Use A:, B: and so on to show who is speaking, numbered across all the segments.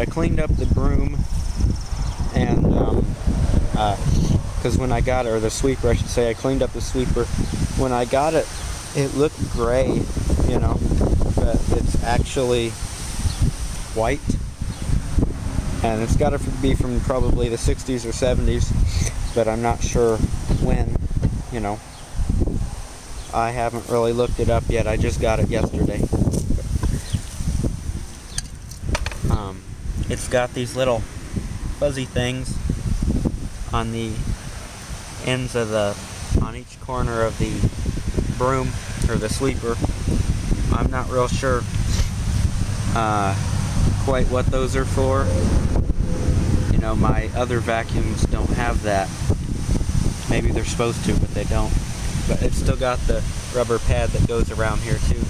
A: I cleaned up the broom and um, because when I got it, or the sweeper, I should say, I cleaned up the sweeper. When I got it, it looked gray, you know, but it's actually white. And it's got to be from probably the 60s or 70s, but I'm not sure when, you know. I haven't really looked it up yet. I just got it yesterday. Um, it's got these little fuzzy things on the ends of the on each corner of the broom or the sweeper. I'm not real sure uh, quite what those are for. You know, my other vacuums don't have that. Maybe they're supposed to, but they don't. But it's still got the rubber pad that goes around here too.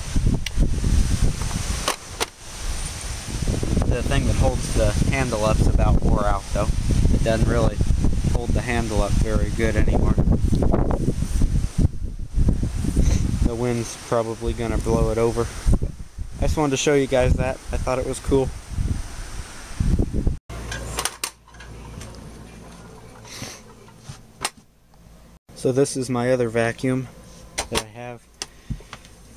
A: The thing that holds the handle up's about wore out though. It doesn't really hold the handle up very good anymore. The wind's probably gonna blow it over. I just wanted to show you guys that. I thought it was cool. So this is my other vacuum that I have.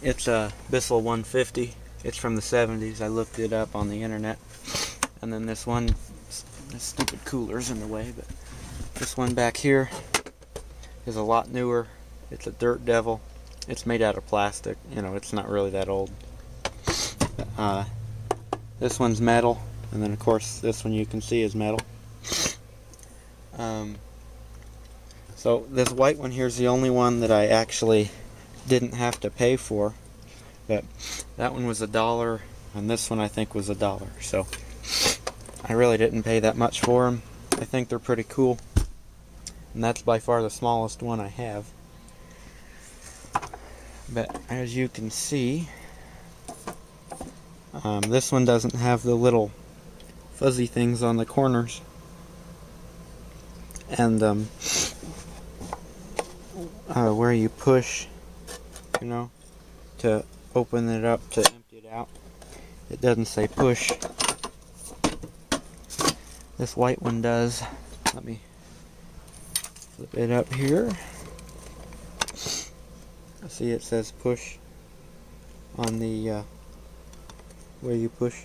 A: It's a Bissell 150. It's from the 70s. I looked it up on the internet. And then this one, this stupid cooler's in the way, but this one back here is a lot newer. It's a Dirt Devil. It's made out of plastic. You know, it's not really that old. Uh, this one's metal, and then of course this one you can see is metal. Um, so this white one here is the only one that I actually didn't have to pay for. But that one was a dollar, and this one I think was a dollar. So I really didn't pay that much for them. I think they're pretty cool. And that's by far the smallest one I have. But as you can see, um, this one doesn't have the little fuzzy things on the corners. And um, uh, where you push, you know, to open it up to empty it out. It doesn't say push. This white one does. Let me flip it up here. See it says push on the uh, where you push.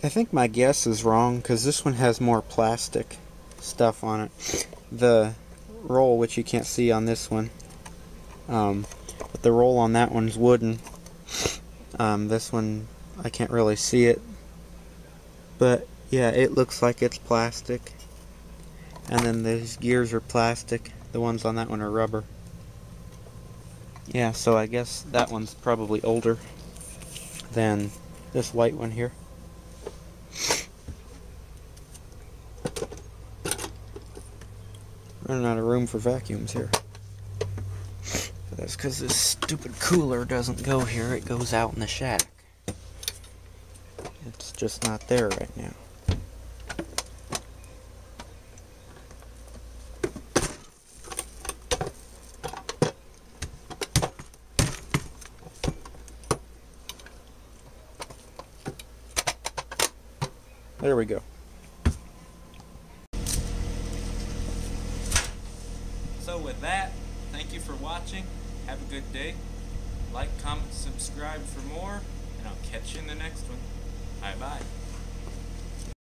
A: I think my guess is wrong because this one has more plastic stuff on it. The roll, which you can't see on this one, um, but the roll on that one's wooden. Um, this one, I can't really see it, but yeah, it looks like it's plastic. And then these gears are plastic. The ones on that one are rubber. Yeah, so I guess that one's probably older than this white one here. Running out of room for vacuums here. That's because this stupid cooler doesn't go here, it goes out in the shack. It's just not there right now. There we go.
B: So with that, thank you for watching good day. Like, comment, subscribe for more, and I'll catch you in the next one. Bye bye.